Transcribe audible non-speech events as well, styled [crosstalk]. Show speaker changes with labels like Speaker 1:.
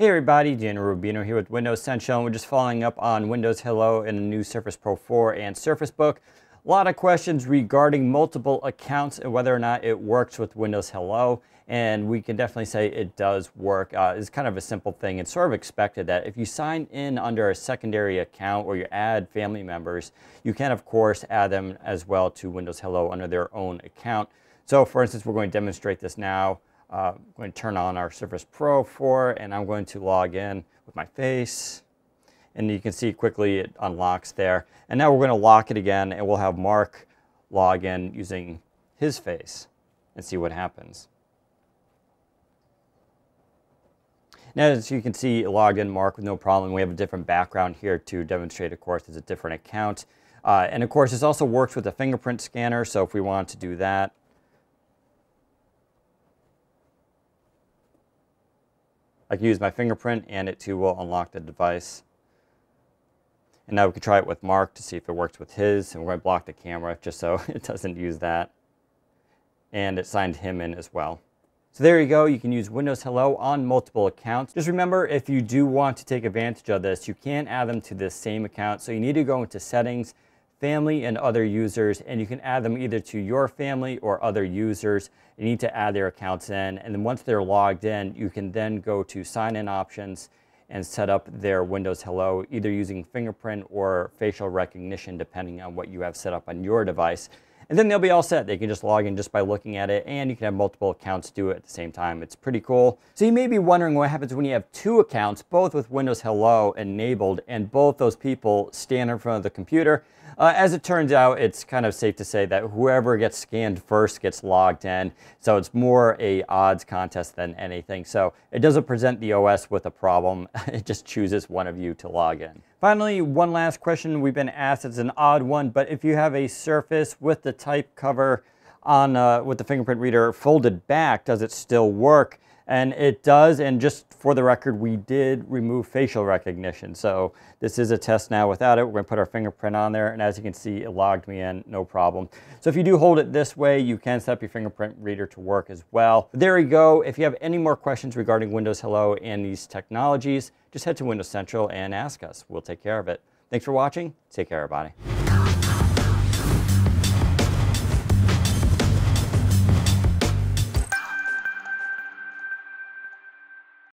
Speaker 1: Hey everybody, Daniel Rubino here with Windows Central. We're just following up on Windows Hello in the new Surface Pro 4 and Surface Book. A lot of questions regarding multiple accounts and whether or not it works with Windows Hello. And we can definitely say it does work. Uh, it's kind of a simple thing. It's sort of expected that if you sign in under a secondary account or you add family members, you can of course add them as well to Windows Hello under their own account. So for instance, we're going to demonstrate this now. Uh, I'm going to turn on our Surface Pro 4 and I'm going to log in with my face. And you can see quickly it unlocks there. And now we're going to lock it again and we'll have Mark log in using his face and see what happens. Now, as you can see, logged in Mark with no problem. We have a different background here to demonstrate, of course, it's a different account. Uh, and of course, this also works with a fingerprint scanner. So if we want to do that, I can use my fingerprint and it too will unlock the device. And now we can try it with Mark to see if it works with his. And we're going to block the camera [laughs] just so [laughs] it doesn't use that. And it signed him in as well. So there you go. You can use Windows Hello on multiple accounts. Just remember, if you do want to take advantage of this, you can add them to the same account. So you need to go into settings, family and other users, and you can add them either to your family or other users. You need to add their accounts in, and then once they're logged in, you can then go to sign in options and set up their Windows Hello, either using fingerprint or facial recognition, depending on what you have set up on your device. And then they'll be all set. They can just log in just by looking at it, and you can have multiple accounts do it at the same time. It's pretty cool. So you may be wondering what happens when you have two accounts, both with Windows Hello enabled, and both those people stand in front of the computer. Uh, as it turns out, it's kind of safe to say that whoever gets scanned first gets logged in. So it's more a odds contest than anything. So it doesn't present the OS with a problem. [laughs] it just chooses one of you to log in. Finally, one last question we've been asked. It's an odd one, but if you have a Surface with the type cover on uh, with the fingerprint reader folded back, does it still work? And it does, and just for the record, we did remove facial recognition. So this is a test now without it. We're gonna put our fingerprint on there, and as you can see, it logged me in, no problem. So if you do hold it this way, you can set up your fingerprint reader to work as well. There you go. If you have any more questions regarding Windows Hello and these technologies, just head to Windows Central and ask us. We'll take care of it. Thanks for watching. Take care, everybody.